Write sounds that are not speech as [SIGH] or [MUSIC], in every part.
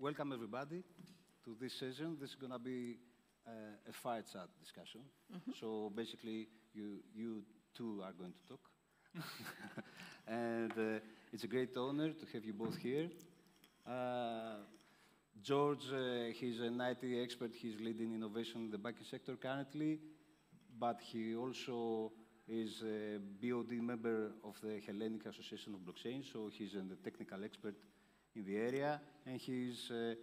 welcome everybody to this session. This is going to be uh, a fire chat discussion. Mm -hmm. So basically, you, you two are going to talk. [LAUGHS] and uh, it's a great honor to have you both here. Uh, George, uh, he's an IT expert. He's leading innovation in the banking sector currently, but he also is a BOD member of the Hellenic Association of Blockchain, so he's a technical expert in the area, and he's uh,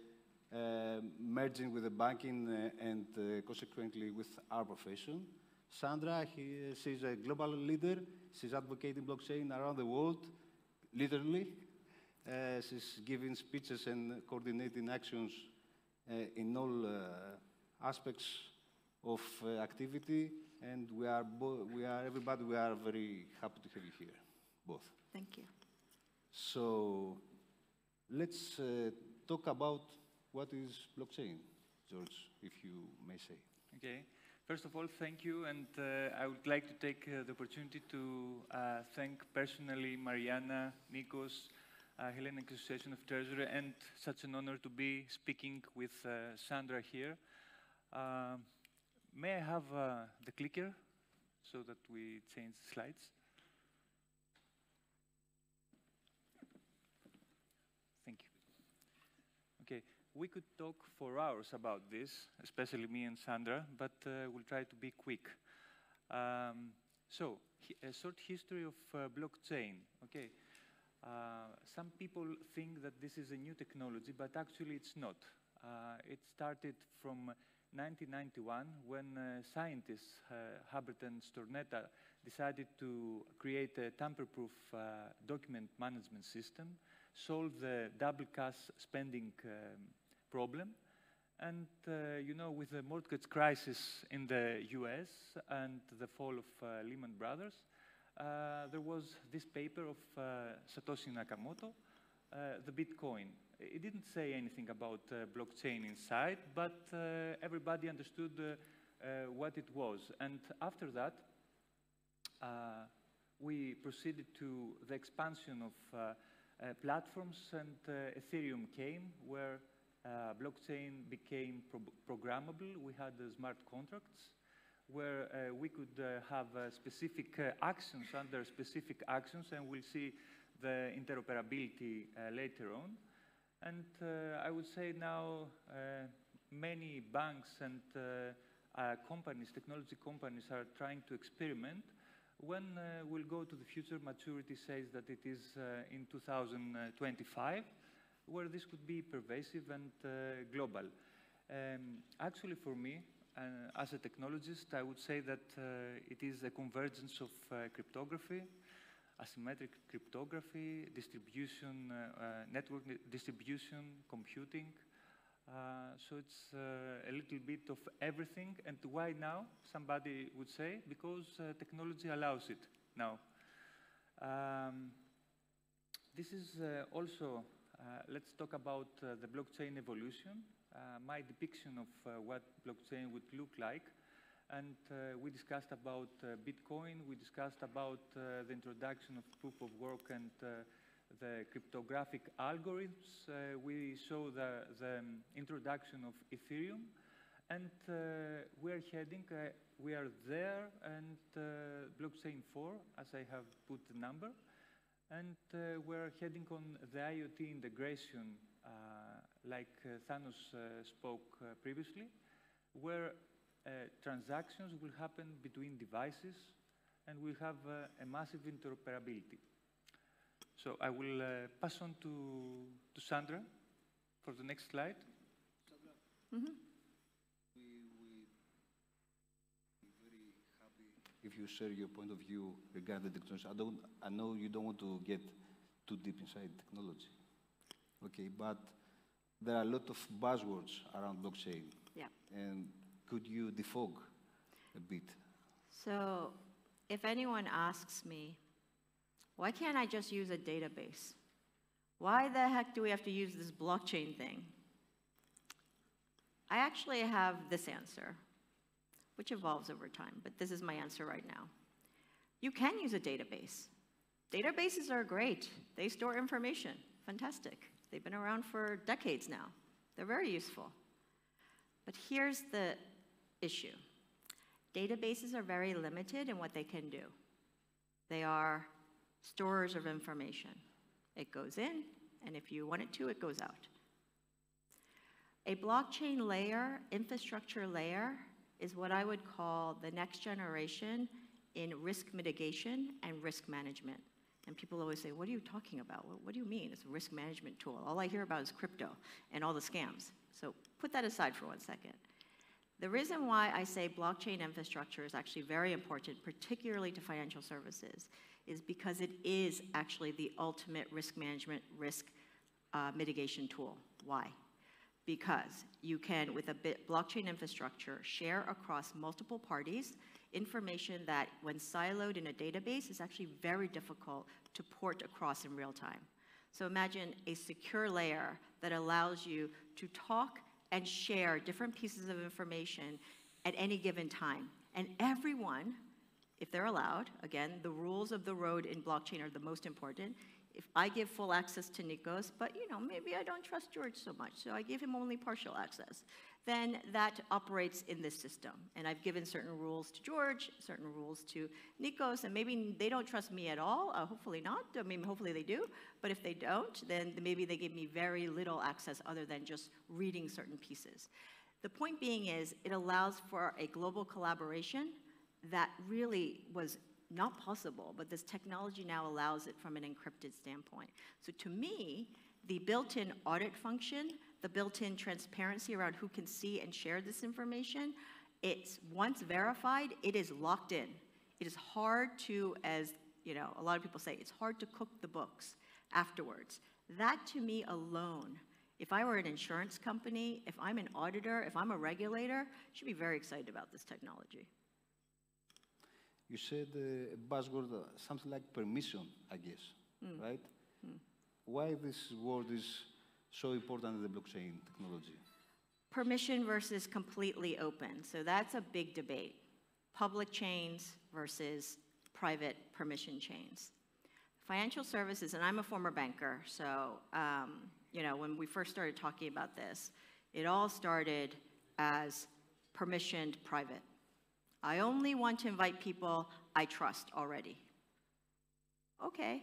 uh, merging with the banking uh, and consequently with our profession. Sandra, he, she's a global leader. She's advocating blockchain around the world, literally. Uh, she's giving speeches and coordinating actions uh, in all uh, aspects of activity. And we are, we are, everybody, we are very happy to have you here, both. Thank you. So let's talk about what is blockchain, George, if you may say. Okay. First of all, thank you, and uh, I would like to take uh, the opportunity to uh, thank personally Mariana, Nikos, uh, Hellenic Association of Treasury, and such an honor to be speaking with uh, Sandra here. Uh, may I have the clicker so that we change the slides? Thank you. Okay we could talk for hours about this, especially me and Sandra, but uh, we'll try to be quick. Um, so, a short history of uh, blockchain. Okay, uh, some people think that this is a new technology, but actually it's not. Uh, it started from 1991 when uh, scientists, uh, Haber and Stornetta, decided to create a tamper-proof document management system solve the double cash spending um, problem. And, uh, you know, with the mortgage crisis in the US and the fall of uh, Lehman Brothers, uh, there was this paper of uh, Satoshi Nakamoto, uh, the Bitcoin. It didn't say anything about uh, blockchain inside, but everybody understood what it was. And after that, we proceeded to the expansion of platforms, and Ethereum came, where uh, blockchain became pro programmable. We had smart contracts where uh, we could uh, have uh, specific uh, actions under specific actions, and we'll see the interoperability uh, later on. And I would say now many banks and companies, technology companies, are trying to experiment. When we'll go to the future, maturity says that it is in 2025 where this could be pervasive and uh, global. Um, actually, for me, uh, as a technologist, I would say that uh, it is a convergence of cryptography, asymmetric cryptography, distribution, network distribution, computing, uh, so it's uh, a little bit of everything. And why now? Somebody would say, because uh, technology allows it now. Um, this is also uh, let's talk about uh, the blockchain evolution, uh, my depiction of what blockchain would look like. And we discussed about Bitcoin, we discussed about the introduction of proof of work and the cryptographic algorithms. Uh, we saw the, the um, introduction of Ethereum, and uh, we are heading, uh, we are there, and blockchain 4, as I have put the number, and uh, we're heading on the IoT integration, uh, like uh, Thanos uh, spoke uh, previously, where uh, transactions will happen between devices and we have a massive interoperability. So I will pass on to, to Sandra for the next slide. Mm -hmm. If you share your point of view regarding the technology. I, don't, I know you don't want to get too deep inside technology. Okay, but there are a lot of buzzwords around blockchain. Yeah. And could you defog a bit? So if anyone asks me, why can't I just use a database? Why the heck do we have to use this blockchain thing? I actually have this answer which evolves over time, but this is my answer right now. You can use a database. Databases are great. They store information. Fantastic. They've been around for decades now. They're very useful. But here's the issue. Databases are very limited in what they can do. They are storers of information. It goes in, and if you want it to, it goes out. A blockchain layer, infrastructure layer, is what I would call the next generation in risk mitigation and risk management. And people always say, what are you talking about? What, what do you mean? It's a risk management tool. All I hear about is crypto and all the scams. So put that aside for one second. The reason why I say blockchain infrastructure is actually very important, particularly to financial services, is because it is actually the ultimate risk management, risk uh, mitigation tool. Why? Because you can, with a bit blockchain infrastructure, share across multiple parties information that, when siloed in a database, is actually very difficult to port across in real time. So imagine a secure layer that allows you to talk and share different pieces of information at any given time. And everyone, if they're allowed, again, the rules of the road in blockchain are the most important. If I give full access to Nikos, but you know, maybe I don't trust George so much, so I give him only partial access, then that operates in this system. And I've given certain rules to George, certain rules to Nikos, and maybe they don't trust me at all, uh, hopefully not, I mean, hopefully they do, but if they don't, then maybe they give me very little access other than just reading certain pieces. The point being is, it allows for a global collaboration that really was not possible, but this technology now allows it from an encrypted standpoint. So to me, the built-in audit function, the built-in transparency around who can see and share this information, it's once verified, it is locked in. It is hard to, as you know, a lot of people say, it's hard to cook the books afterwards. That to me alone, if I were an insurance company, if I'm an auditor, if I'm a regulator, should be very excited about this technology. You said uh, a buzzword, uh, something like permission, I guess, right? Why this word is so important in the blockchain technology? Permission versus completely open. So that's a big debate. Public chains versus private permission chains. Financial services, and I'm a former banker, so um, you know when we first started talking about this, it all started as permissioned private. I only want to invite people I trust already. Okay,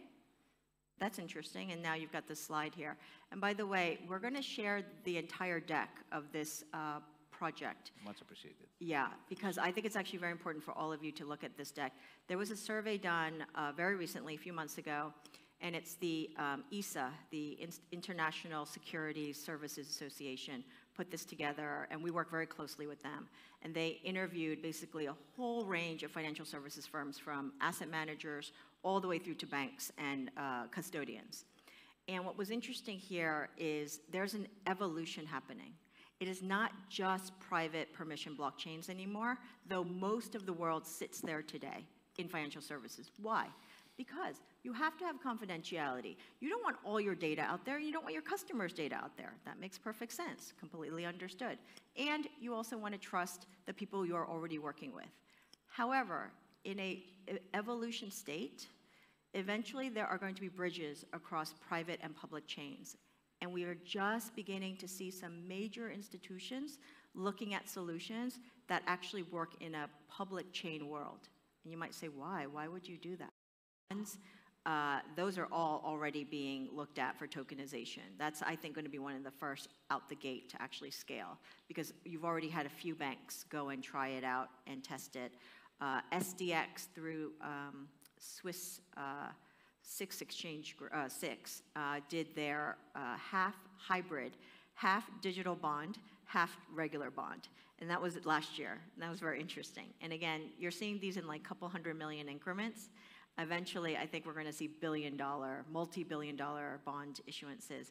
that's interesting, and now you've got this slide here. And by the way, we're going to share the entire deck of this uh, project. Much appreciated. Yeah, because I think it's actually very important for all of you to look at this deck. There was a survey done uh, very recently, a few months ago, and it's the um, ISA, the In- International Security Services Association, put this together, and we work very closely with them. And they interviewed basically a whole range of financial services firms, from asset managers all the way through to banks and uh, custodians. And what was interesting here is there's an evolution happening. It is not just private permission blockchains anymore, though most of the world sits there today in financial services. Why? Because you have to have confidentiality. You don't want all your data out there, you don't want your customers' data out there. That makes perfect sense, completely understood. And you also want to trust the people you're already working with. However, in a evolution state, eventually there are going to be bridges across private and public chains. And we are just beginning to see some major institutions looking at solutions that actually work in a public chain world. And you might say, why? Why would you do that? Uh, those are all already being looked at for tokenization. That's, I think, going to be one of the first out the gate to actually scale because you've already had a few banks go and try it out and test it. Uh, SDX through um, Swiss uh, Six Exchange uh, Six uh, did their uh, half hybrid, half digital bond, half regular bond. And that was last year. And that was very interesting. And again, you're seeing these in like a couple hundred million increments. Eventually, I think we're going to see billion dollar, multi billion dollar bond issuances.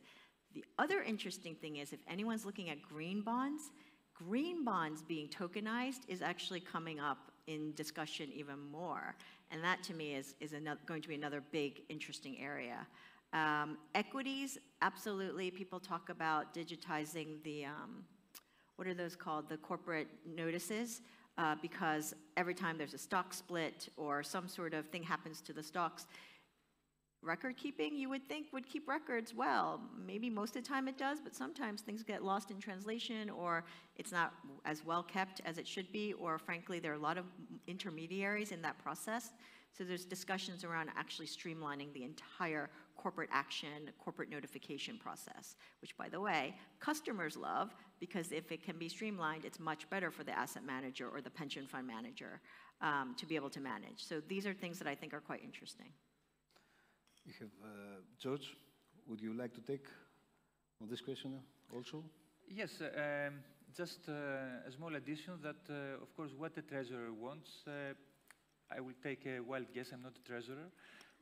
The other interesting thing is if anyone's looking at green bonds, green bonds being tokenized is actually coming up in discussion even more. And that to me is, is another, going to be another big, interesting area. Um, equities, absolutely. People talk about digitizing the, um, what are those called? The corporate notices. Uh, because every time there's a stock split or some sort of thing happens to the stocks, record keeping, you would think would keep records well. Maybe most of the time it does, but sometimes things get lost in translation or it's not as well kept as it should be, or frankly, there are a lot of intermediaries in that process. So there's discussions around actually streamlining the entire corporate action, corporate notification process, which by the way, customers love because if it can be streamlined, it's much better for the asset manager or the pension fund manager um, to be able to manage. So these are things that I think are quite interesting. We have uh, George. Would you like to take on this question also? Yes, uh, um, just uh, a small addition that, of course, what the treasurer wants, I will take a wild guess, I'm not a treasurer,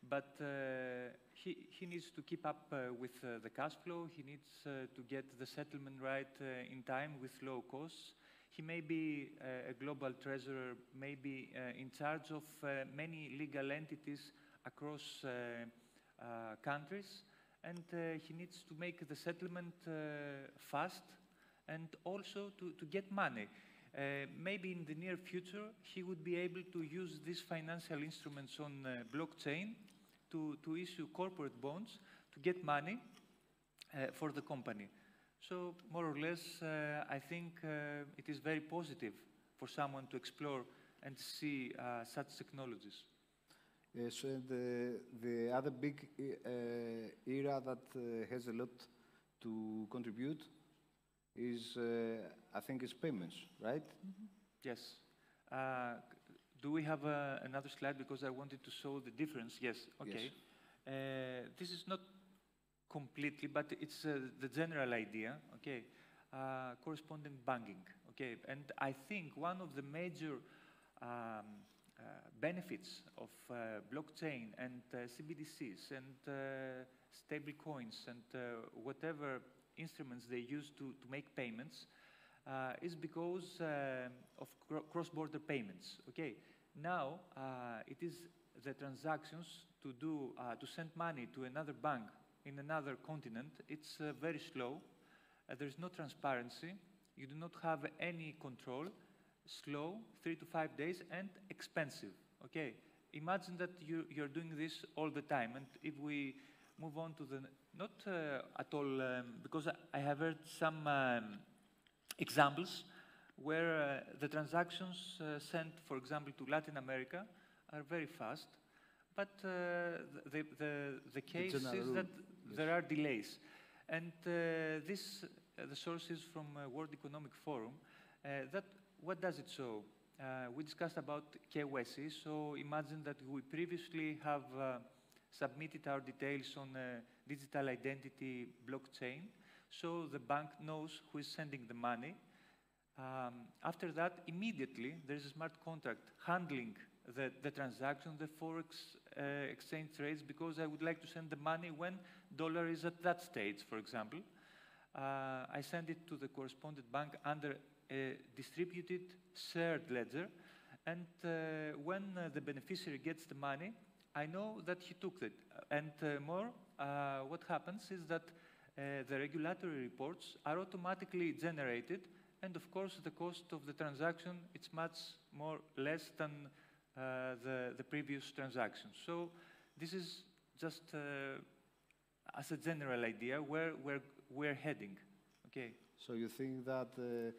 but uh, he, he needs to keep up uh, with uh, the cash flow, he needs to get the settlement right in time with low costs. He may be a global treasurer, maybe in charge of many legal entities across countries, and he needs to make the settlement fast and also to, to get money. Uh, maybe in the near future, he would be able to use these financial instruments on uh, blockchain to, to issue corporate bonds to get money uh, for the company. So more or less, uh, I think uh, it is very positive for someone to explore and see uh, such technologies. Yes, and the other big era that has a lot to contribute is, uh, I think, is payments, right? Mm -hmm. Yes. Uh, do we have uh, another slide? Because I wanted to show the difference. Yes, okay. Yes. Uh, this is not completely, but it's uh, the general idea, okay? Uh, correspondent banking, okay? And I think one of the major um, benefits of blockchain and CBDCs and stable coins and whatever instruments they use to, to make payments uh, is because uh, of cross-border payments. Okay, now uh, it is the transactions to do uh, to send money to another bank in another continent. It's uh, very slow. Uh, there is no transparency. You do not have any control. Slow, three to five days, and expensive. Okay, imagine that you, you're doing this all the time, and if we move on to the, not uh, at all, um, because I have heard some um, examples where uh, the transactions uh, sent, for example, to Latin America are very fast, but uh, the, the, the case is that yes. there are delays. And uh, this, uh, the sources from World Economic Forum, that, what does it show? we discussed about KYC, so imagine that we previously have submitted our details on a digital identity blockchain, so the bank knows who is sending the money. Um, after that, immediately, there's a smart contract handling the, the transaction, the forex uh, exchange trades, because I would like to send the money when dollar is at that stage, for example. Uh, I send it to the correspondent bank under distributed shared ledger, and uh, when uh, the beneficiary gets the money, I know that he took it. And uh, more, what happens is that the regulatory reports are automatically generated, and of course, the cost of the transaction it's much more less than uh, the, the previous transaction. So this is just uh, as a general idea where we're, we're heading. Okay. So you think that uh,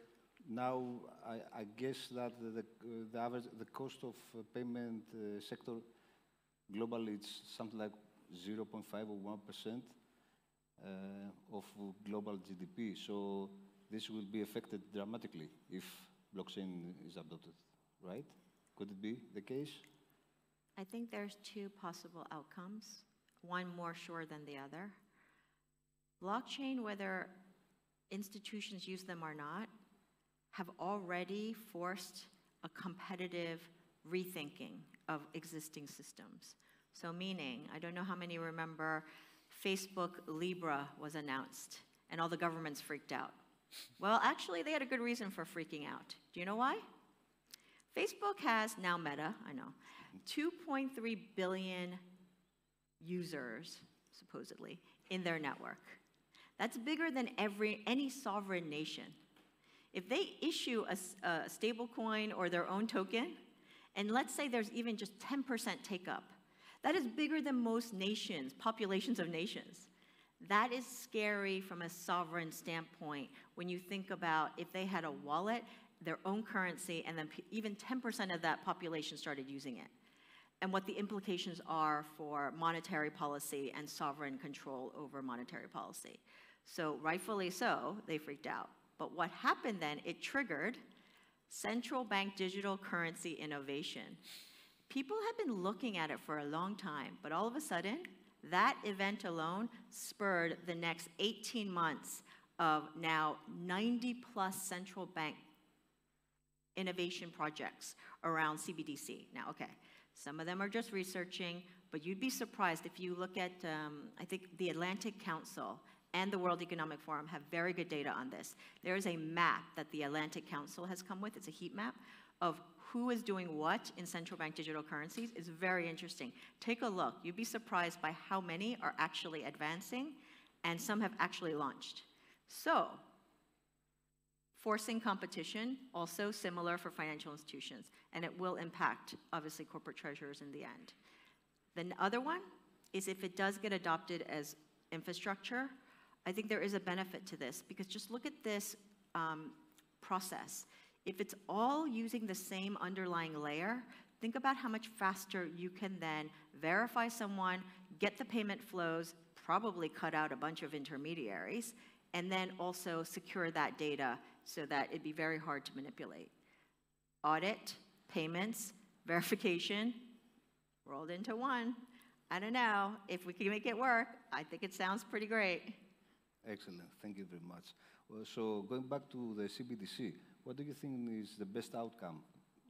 now, I, guess that the, average, the cost of payment sector globally, it's something like 0.5 or 1% uh, of global GDP. So this will be affected dramatically if blockchain is adopted, right? Could it be the case? I think there's two possible outcomes, one more sure than the other. Blockchain, whether institutions use them or not, have already forced a competitive rethinking of existing systems. So meaning, I don't know how many remember Facebook Libra was announced and all the governments freaked out. Well, actually, they had a good reason for freaking out. Do you know why? Facebook has, now Meta, I know, 2.3 billion users, supposedly, in their network. That's bigger than every, any sovereign nation. If they issue a, a stable coin or their own token, and let's say there's even just 10% take up, That is bigger than most nations, populations of nations. That is scary from a sovereign standpoint when you think about if they had a wallet, their own currency, and then even 10% of that population started using it, and what the implications are for monetary policy and sovereign control over monetary policy. So, rightfully so, they freaked out. But what happened then, it triggered central bank digital currency innovation. People have been looking at it for a long time, but all of a sudden, that event alone spurred the next 18 months of now 90 plus central bank innovation projects around CBDC. Now, okay, some of them are just researching, but you'd be surprised if you look at, um, I think the Atlantic Council and the World Economic Forum have very good data on this. There is a map that the Atlantic Council has come with, it's a heat map of who is doing what in central bank digital currencies. It's very interesting. Take a look. You'd be surprised by how many are actually advancing, and some have actually launched. So, Forcing competition, also similar for financial institutions, and it will impact, obviously, corporate treasurers in the end. The other one is if it does get adopted as infrastructure, I think there is a benefit to this, because just look at this um, process. If it's all using the same underlying layer, think about how much faster you can then verify someone, get the payment flows, probably cut out a bunch of intermediaries, and then also secure that data so that it'd be very hard to manipulate. Audit, payments, [LAUGHS] verification, rolled into one. I don't know. If we can make it work, I think it sounds pretty great. Excellent. Thank you very much. Well, so going back to the CBDC, what do you think is the best outcome,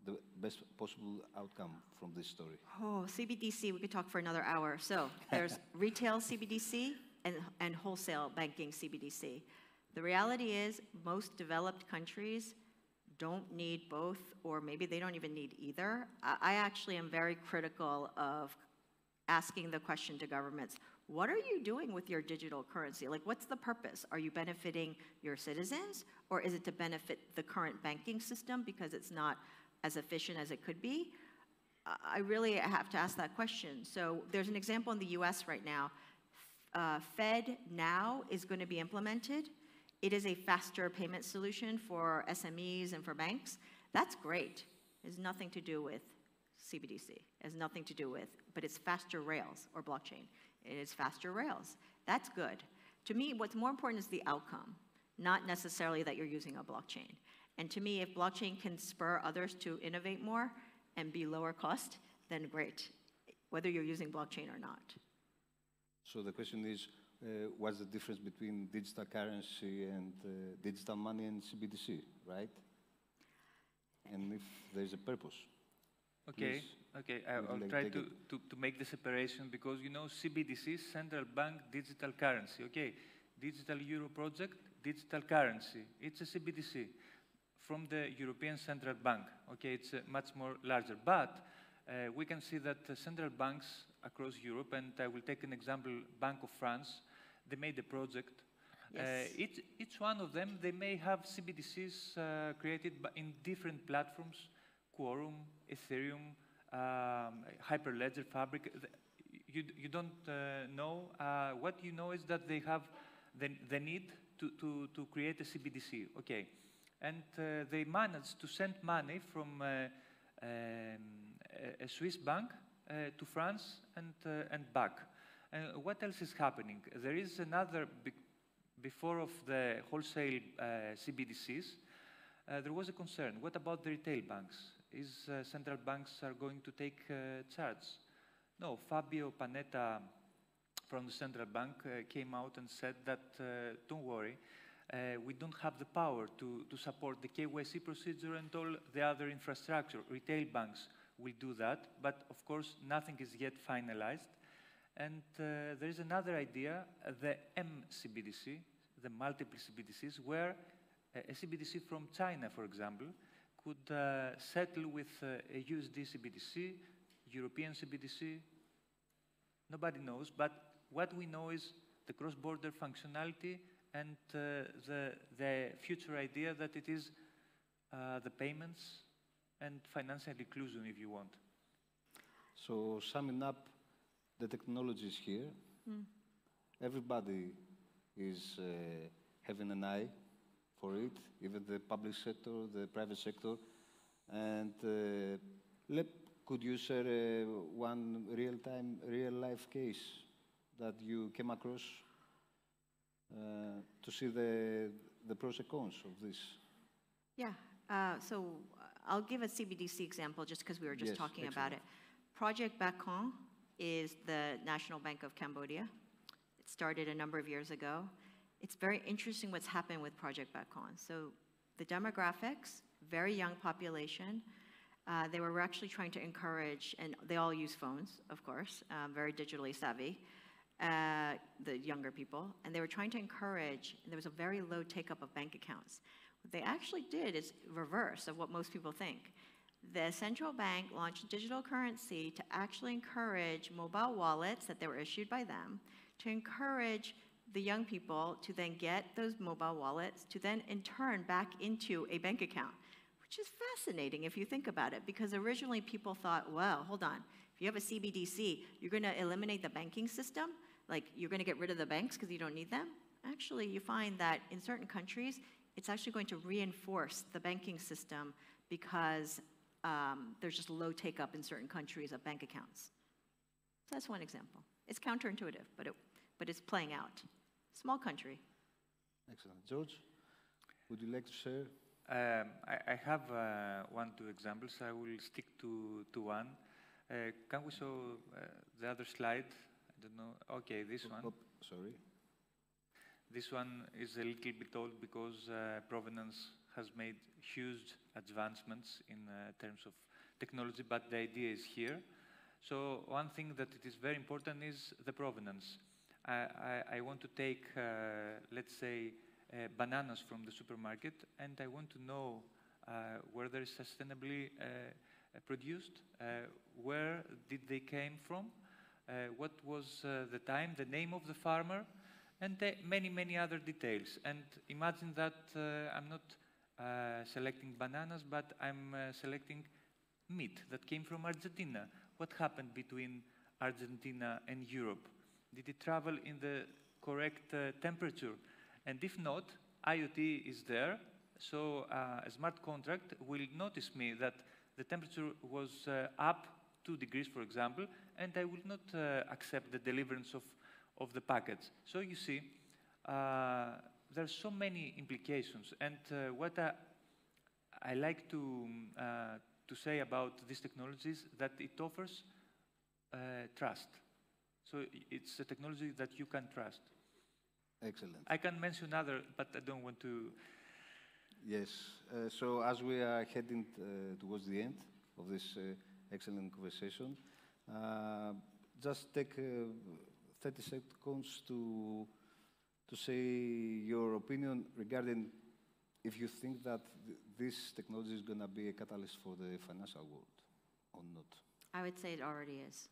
the best possible outcome from this story? Oh, CBDC, we could talk for another hour. So there's [LAUGHS] retail CBDC and, and wholesale banking CBDC. The reality is, most developed countries don't need both, or maybe they don't even need either. I, I actually am very critical of asking the question to governments what are you doing with your digital currency? Like, what's the purpose? Are you benefiting your citizens, or is it to benefit the current banking system because it's not as efficient as it could be? I- really have to ask that question. So, there's an example in the US right now. Uh, Fed Now is going to be implemented. It is a faster payment solution for SMEs and for banks. That's great. It has nothing to do with CBDC. It has nothing to do with, but it's faster rails or blockchain. It is faster rails. That's good. To me, what's more important is the outcome, not necessarily that you're using a blockchain. And to me, if blockchain can spur others to innovate more and be lower cost, then great, whether you're using blockchain or not. So the question is, uh, what's the difference between digital currency and uh, digital money and CBDC, right? And if there's a purpose. Okay, Please, okay, I, I'll like try to, to, to make the separation because you know CBDC, Central Bank Digital Currency, okay? Digital Euro Project, digital currency, it's a CBDC from the European Central Bank, okay? It's uh, much more larger, but uh, we can see that uh, central banks across Europe, and I will take an example, Bank of France, they made a project. Yes. Uh, each, each one of them, they may have CBDCs uh, created in different platforms, Quorum, Ethereum, um, Hyperledger, Fabric. You, you don't uh, know. Uh, what you know is that they have the, the need to, to, to create a CBDC. Okay. And uh, they managed to send money from uh, um, a, Swiss bank uh, to France and, uh, and back. What else is happening? There is another, big, before of the wholesale CBDCs, there was a concern. What about the retail banks? Is uh, central banks are going to take uh, charge? No, Fabio Panetta from the central bank uh, came out and said that, uh, don't worry, uh, we don't have the power to, to support the KYC procedure and all the other infrastructure. Retail banks will do that, but of course, nothing is yet finalized. And uh, there is another idea, the MCBDC, the multiple CBDCs, where a CBDC from China, for example, could uh, settle with uh, a USD CBDC, European CBDC. Nobody knows, but what we know is the cross-border functionality and uh, the, the future idea that it is uh, the payments and financial inclusion, if you want. So summing up, the technology is here. Everybody is uh, having an eye for it, even the public sector, the private sector. And uh, could you share uh, one real-time, real-life case that you came across uh, to see the, the pros and cons of this? Yeah, uh, so uh, I'll give a CBDC example just because we were just Yes, talking about it. Project Bakong is the National Bank of Cambodia. It started a number of years ago. It's very interesting what's happened with Project Bakong. So the demographics, very young population. Uh, they were actually trying to encourage, and they all use phones, of course, um, very digitally savvy, uh, the younger people, and they were trying to encourage, and there was a very low take up of bank accounts. What they actually did is reverse of what most people think. The central bank launched digital currency to actually encourage mobile wallets that they were issued by them, to encourage the young people to then get those mobile wallets, to then in turn back into a bank account, which is fascinating if you think about it, because originally people thought, well, hold on, if you have a CBDC, you're going to eliminate the banking system, like you're going to get rid of the banks because you don't need them. Actually, you find that in certain countries, it's actually going to reinforce the banking system because um, there's just low take up in certain countries of bank accounts. So that's one example. It's counterintuitive, but, it, but it's playing out. Small country. Excellent. George, would you like to share? Um, I, I have uh, one, two examples. I will stick to, to one. Uh, can we show uh, the other slide? I don't know. Okay, this one. Oh, sorry. This one is a little bit old because uh, provenance has made huge advancements in uh, terms of technology, but the idea is here. So one thing that it is very important is the provenance. I, I, want to take, uh, let's say, uh, bananas from the supermarket, and I want to know uh, where they're sustainably produced, where did they came from, what was the time, the name of the farmer, and many, many other details. And imagine that I'm not uh, selecting bananas, but I'm uh, selecting meat that came from Argentina. What happened between Argentina and Europe? Did it travel in the correct uh, temperature? And if not, IoT is there, so uh, a smart contract will notice me that the temperature was uh, up two degrees, for example, and I will not uh, accept the deliverance of, of the packets. So you see, uh, there are so many implications. And uh, what I, I like to, to say about these technologies that it offers trust. So it's a technology that you can trust. Excellent. I can mention other, but I don't want to. Yes. Uh, so as we are heading uh, towards the end of this uh, excellent conversation, uh, just take uh, 30 seconds to to say your opinion regarding if you think that th- this technology is going to be a catalyst for the financial world or not. I would say it already is.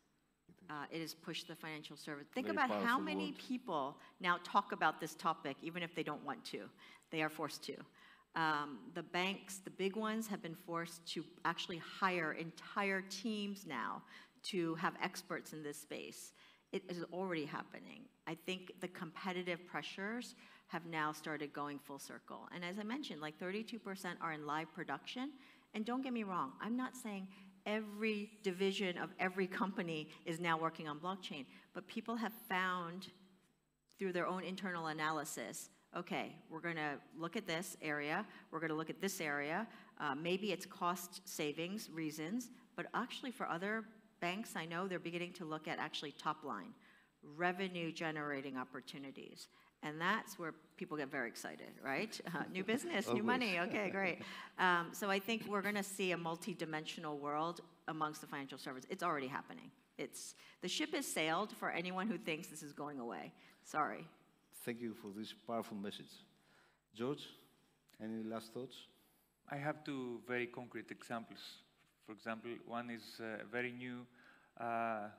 Uh, it has pushed the financial service. Think Very about how many people now talk about this topic, even if they don't want to. They are forced to. Um, the banks, the big ones, have been forced to actually hire entire teams now to have experts in this space. It is already happening. I think the competitive pressures have now started going full circle. And as I mentioned, like 32% are in live production. And don't get me wrong, I'm not saying every division of every company is now working on blockchain, but people have found through their own internal analysis, okay, we're going to look at this area, we're going to look at this area. Uh, maybe it's cost savings reasons, but actually for other banks, I know they're beginning to look at actually top line, revenue generating opportunities. And that's where people get very excited, right? [LAUGHS] Uh, new business, new money, okay, great. Um, so I think we're going to see a multi-dimensional world amongst the financial services. It's already happening. It's, the ship has sailed for anyone who thinks this is going away. Sorry. Thank you for this powerful message. George, any last thoughts? I have two very concrete examples. For example, one is uh, very new. Uh,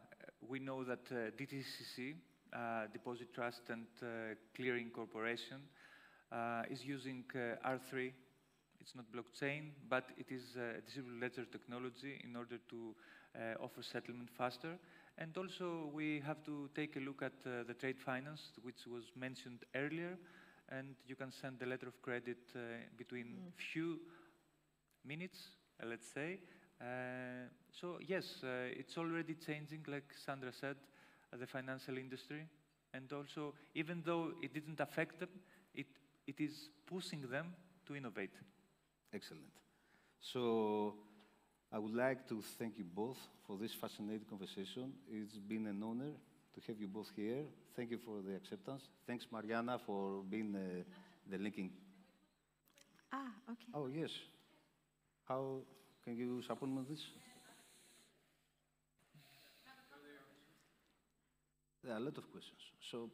we know that uh, DTCC, Deposit Trust and uh, Clearing Corporation, uh, is using uh, R3. It's not blockchain, but it is uh, distributed ledger technology in order to uh, offer settlement faster. And also, we have to take a look at uh, the trade finance, which was mentioned earlier, and you can send a letter of credit uh, between few minutes, uh, let's say. Uh, so yes, uh, it's already changing, like Sandra said, uh, the financial industry, and also, even though it didn't affect them, it, it is pushing them to innovate. Excellent. So I would like to thank you both for this fascinating conversation. It's been an honor to have you both here. Thank you for the acceptance. Thanks, Mariana, for being uh, the linking. Ah, okay. Oh, yes. How can you supplement this? There are a lot of questions. So,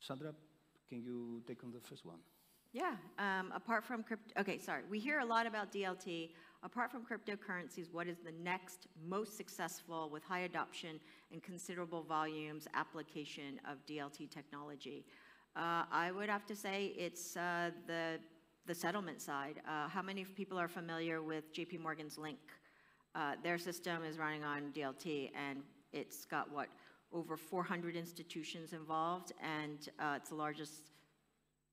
Sandra, can you take on the first one? Yeah, um, apart from crypto, okay, sorry. We hear a lot about DLT. Apart from cryptocurrencies, what is the next most successful with high adoption and considerable volumes application of DLT technology? Uh, I would have to say it's uh, the, the settlement side. Uh, how many people are familiar with JP Morgan's Liink? Uh, their system is running on DLT and it's got what, over 400 institutions involved and uh, it's the largest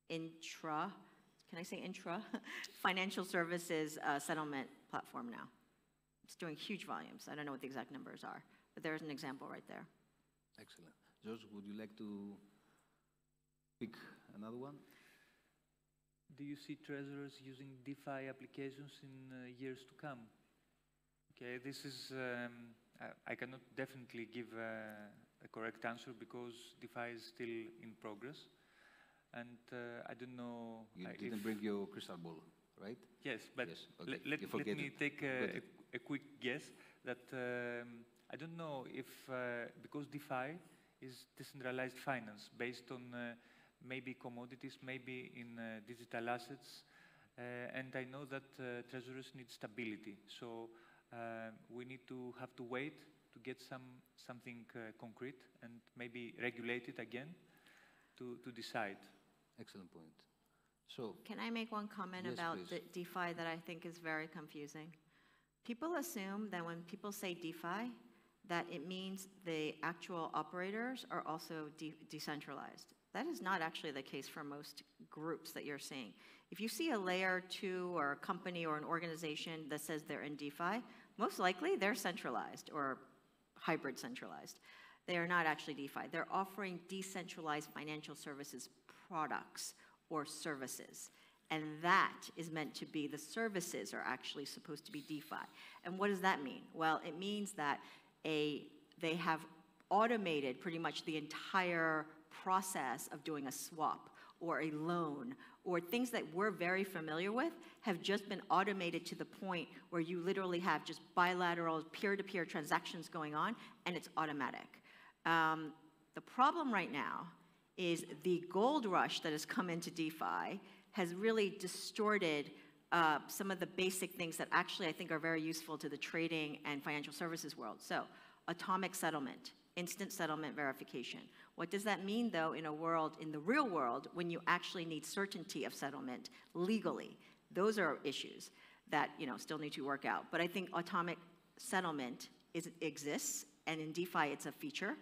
intra, can I say intra? [LAUGHS] Financial services uh, settlement platform now. It's doing huge volumes. I don't know what the exact numbers are, but there's an example right there. Excellent. George, would you like to pick another one? Do you see treasurers using DeFi applications in uh, years to come? Okay, this is, um, I, I cannot definitely give uh, a correct answer because DeFi is still in progress. And uh, I don't know You uh, didn't bring your crystal ball, right? Yes, but Yes, okay, let, you let me it. take a, a, a quick guess that um, I don't know if, uh, because DeFi is decentralized finance based on uh, maybe commodities, maybe in uh, digital assets, uh, and I know that uh, treasurers need stability. So uh, we need to have to wait to get some something uh, concrete and maybe regulate it again to, to decide. Excellent point. So, Can I make one comment Yes, about please. the DeFi that I think is very confusing? People assume that when people say DeFi, that it means the actual operators are also de- decentralized. That is not actually the case for most groups that you're seeing. If you see a layer two or a company or an organization that says they're in DeFi, most likely they're centralized or hybrid centralized. They are not actually DeFi. They're offering decentralized financial services products or services. And that is meant to be, the services are actually supposed to be DeFi. And what does that mean? Well, it means that a, they have automated pretty much the entire process of doing a swap or a loan or things that we're very familiar with have just been automated to the point where you literally have just bilateral peer-to-peer transactions going on and it's automatic. Um, the problem right now is the gold rush that has come into DeFi has really distorted uh, some of the basic things that actually I think are very useful to the trading and financial services world. So, atomic settlement, instant settlement verification. What does that mean, though, in a world, in the real world, when you actually need certainty of settlement legally? Those are issues that you know still need to work out. But I think atomic settlement is, exists, and in DeFi it's a feature.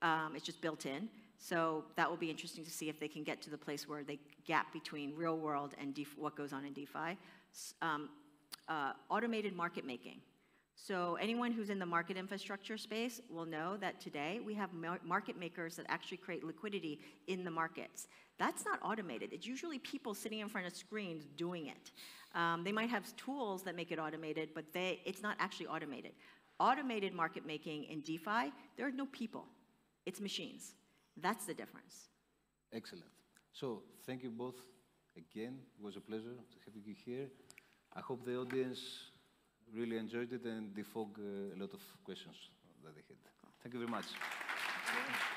Um, it's just built in. So that will be interesting to see if they can get to the place where they gap between real world and what goes on in DeFi. Um, uh, automated market making. So anyone who's in the market infrastructure space will know that today we have market makers that actually create liquidity in the markets. That's not automated. It's usually people sitting in front of screens doing it. Um, they might have tools that make it automated, but they, it's not actually automated. Automated market making in DeFi, there are no people. It's machines. That's the difference. excellent. So, thank you both again. It was a pleasure to have you here. I hope the audience really enjoyed it and defog uh, a lot of questions that they had. Thank you very much.